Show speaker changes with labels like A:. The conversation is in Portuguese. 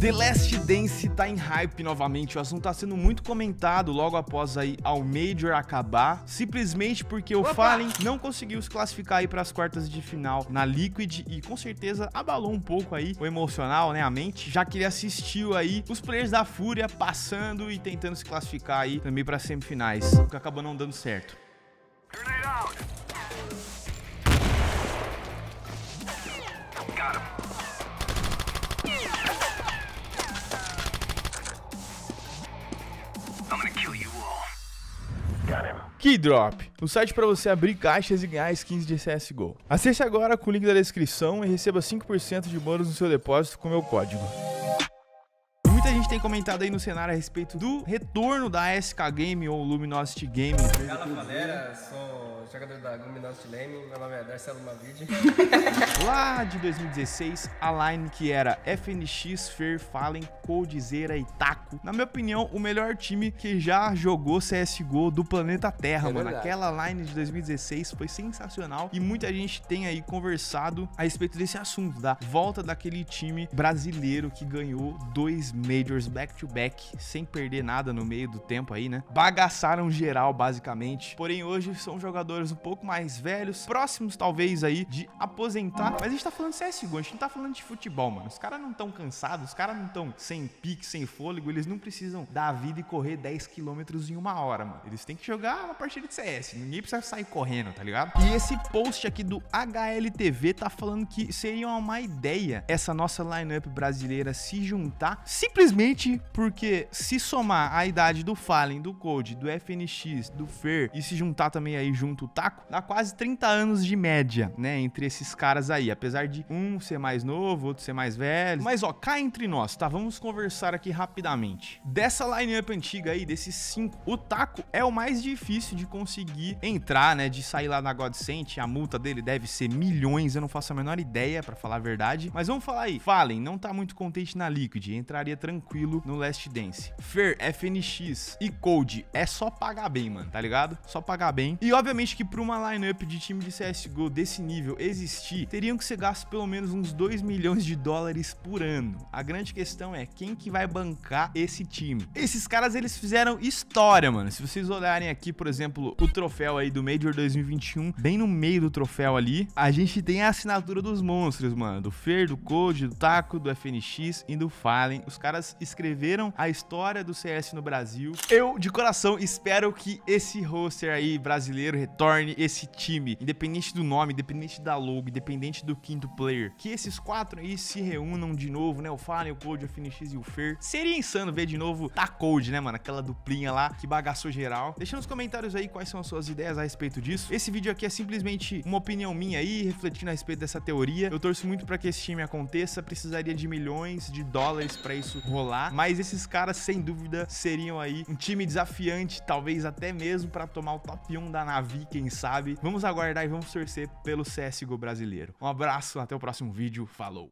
A: The Last Dance tá em hype novamente, o assunto tá sendo muito comentado logo após aí ao Major acabar, simplesmente porque o Fallen não conseguiu se classificar aí para as quartas de final na Liquid e com certeza abalou um pouco aí o emocional, né, a mente, já que ele assistiu aí os players da Fúria passando e tentando se classificar aí também para semifinais, o que acabou não dando certo. Got him. Keydrop, o site para você abrir caixas e ganhar skins de CSGO. Acesse agora com o link da descrição e receba 5% de bônus no seu depósito com meu código gente tem comentado aí no cenário a respeito do retorno da SK Game ou Luminosity Game.
B: Fala galera, sou jogador da Luminosity Game, meu nome é Darcelo Mavid.
A: Lá de 2016, a line que era FNX, Fer, Fallen, Coldzera e Taco. Na minha opinião, o melhor time que já jogou CSGO do planeta Terra, é mano. Verdade. Aquela line de 2016 foi sensacional e muita gente tem aí conversado a respeito desse assunto, da volta daquele time brasileiro que ganhou dois Majors Majors back-to-back, sem perder nada no meio do tempo aí, né? Bagaçaram geral, basicamente. Porém, hoje são jogadores um pouco mais velhos, próximos talvez aí de aposentar. Mas a gente tá falando CSGO, a gente não tá falando de futebol, mano. Os caras não tão cansados, os caras não tão sem pique, sem fôlego, eles não precisam dar a vida e correr 10 km em uma hora, mano. Eles têm que jogar uma partida de CS, ninguém precisa sair correndo, tá ligado? E esse post aqui do HLTV tá falando que seria uma ideia essa nossa lineup brasileira se juntar simplesmente Simplesmente porque se somar a idade do Fallen, do Code, do FNX, do Fer e se juntar também aí junto o Taco, dá quase 30 anos de média, né, entre esses caras aí, apesar de um ser mais novo, outro ser mais velho. Mas ó, cá entre nós, tá? Vamos conversar aqui rapidamente. Dessa lineup antiga aí, desses cinco, o Taco é o mais difícil de conseguir entrar, né, de sair lá na Godsent, a multa dele deve ser milhões, eu não faço a menor ideia, para falar a verdade. Mas vamos falar aí. Fallen, não tá muito contente na Liquid, entraria tranquilo tranquilo no Last Dance. Fer, FNX e Code é só pagar bem, mano, tá ligado? Só pagar bem. E obviamente que pra uma lineup de time de CSGO desse nível existir, teriam que ser gastos pelo menos uns 2 milhões de dólares por ano. A grande questão é quem que vai bancar esse time. Esses caras, eles fizeram história, mano. Se vocês olharem aqui, por exemplo, o troféu aí do Major 2021, bem no meio do troféu ali, a gente tem a assinatura dos monstros, mano. Do Fer, do Code, do Taco, do FNX e do Fallen. Os caras escreveram a história do CS no Brasil. Eu, de coração, espero que esse roster aí brasileiro retorne esse time, independente do nome, independente da logo, independente do quinto player. Que esses quatro aí se reúnam de novo, né? O Fallen, o Code, o FNX e o Fer. Seria insano ver de novo a Code, né, mano? Aquela duplinha lá que bagaçou geral. Deixa nos comentários aí quais são as suas ideias a respeito disso. Esse vídeo aqui é simplesmente uma opinião minha aí, refletindo a respeito dessa teoria. Eu torço muito para que esse time aconteça. Precisaria de milhões de dólares para isso rolar mas esses caras sem dúvida seriam aí um time desafiante, talvez até mesmo para tomar o top 1 da Navi, quem sabe. Vamos aguardar e vamos torcer pelo CSGO brasileiro. Um abraço, até o próximo vídeo, falou!